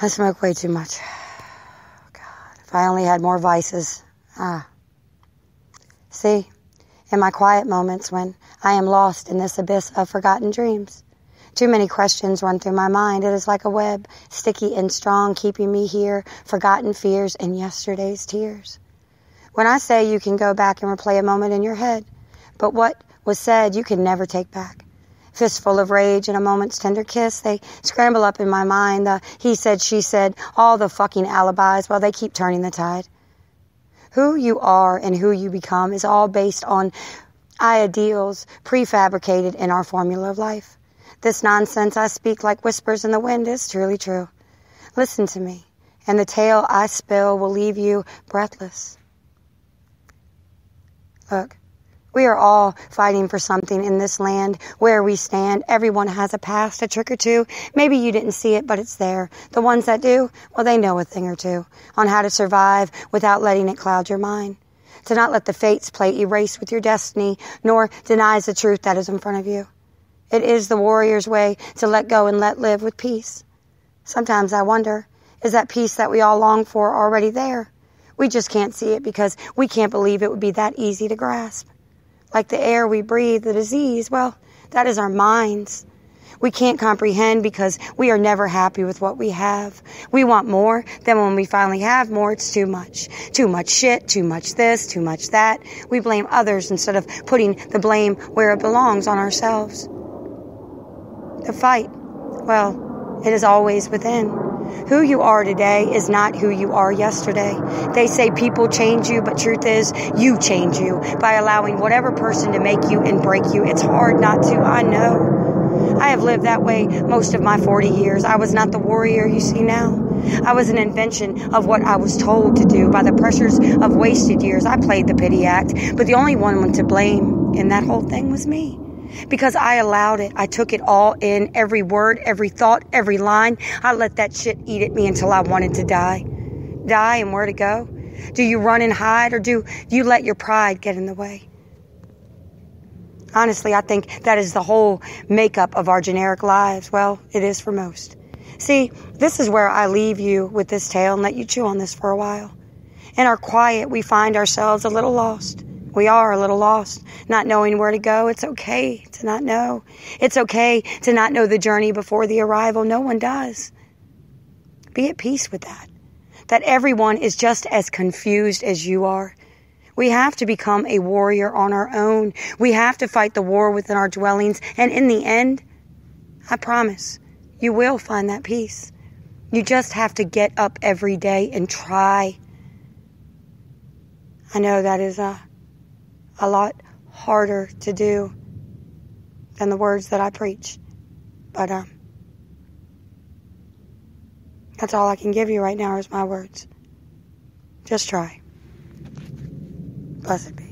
I smoke way too much. God, if I only had more vices. Ah. See, in my quiet moments when I am lost in this abyss of forgotten dreams, too many questions run through my mind. It is like a web, sticky and strong, keeping me here, forgotten fears and yesterday's tears. When I say you can go back and replay a moment in your head, but what was said you can never take back. Fistful of rage and a moment's tender kiss, they scramble up in my mind. The he said, she said, all the fucking alibis while they keep turning the tide. Who you are and who you become is all based on ideals prefabricated in our formula of life. This nonsense I speak like whispers in the wind is truly true. Listen to me, and the tale I spill will leave you breathless. Look, we are all fighting for something in this land where we stand. Everyone has a past, a trick or two. Maybe you didn't see it, but it's there. The ones that do, well, they know a thing or two on how to survive without letting it cloud your mind. To not let the fates play erase with your destiny, nor denies the truth that is in front of you. It is the warrior's way to let go and let live with peace. Sometimes I wonder, is that peace that we all long for already there? We just can't see it because we can't believe it would be that easy to grasp. Like the air we breathe, the disease, well, that is our minds. We can't comprehend because we are never happy with what we have. We want more. Then when we finally have more, it's too much. Too much shit, too much this, too much that. We blame others instead of putting the blame where it belongs on ourselves. The fight, well, it is always within. Who you are today is not who you are yesterday. They say people change you, but truth is, you change you by allowing whatever person to make you and break you. It's hard not to, I know. I have lived that way most of my 40 years. I was not the warrior you see now. I was an invention of what I was told to do by the pressures of wasted years. I played the pity act, but the only one to blame in that whole thing was me because I allowed it. I took it all in, every word, every thought, every line. I let that shit eat at me until I wanted to die. Die and where to go? Do you run and hide or do you let your pride get in the way? Honestly, I think that is the whole makeup of our generic lives. Well, it is for most. See, this is where I leave you with this tale and let you chew on this for a while. In our quiet, we find ourselves a little lost. We are a little lost, not knowing where to go. It's okay to not know. It's okay to not know the journey before the arrival. No one does. Be at peace with that. That everyone is just as confused as you are. We have to become a warrior on our own. We have to fight the war within our dwellings. And in the end, I promise, you will find that peace. You just have to get up every day and try. I know that is a a lot harder to do than the words that I preach. But um, that's all I can give you right now is my words. Just try. Blessed be.